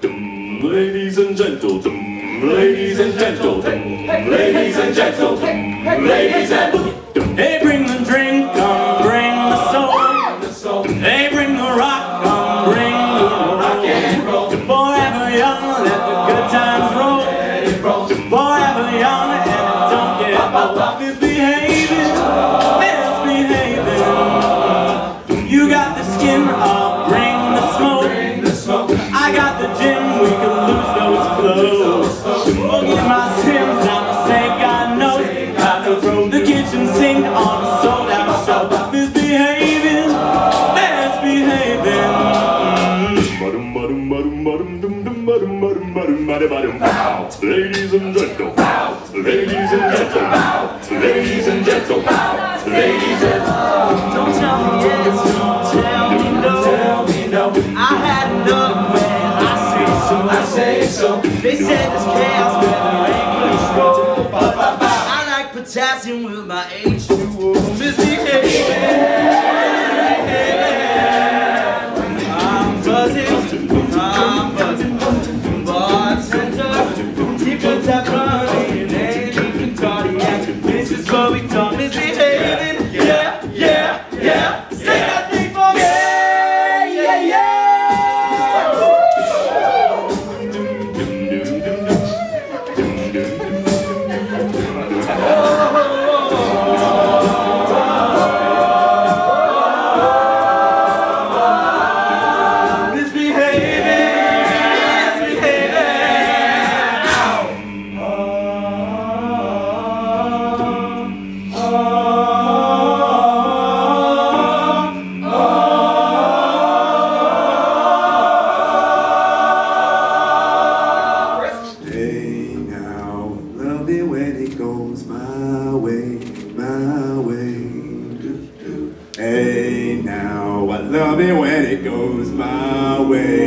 Dum, ladies and gentlemen, ladies and gentlemen, ladies and gentlemen, ladies and gentlemen. Hey, bring the drink, come bring the soul. Hey, bring the rock, come bring the roll. Forever young, let the good times roll. Forever young, and don't get old. Clothes. My Sims, I'ma say God knows. About to throw the kitchen sink on a sold out show. Misbehaving, misbehaving. Ladies and gentlemen, ladies and so. They said this chaos, but there ain't control. I like potassium with my H2O. Love it when it goes my way,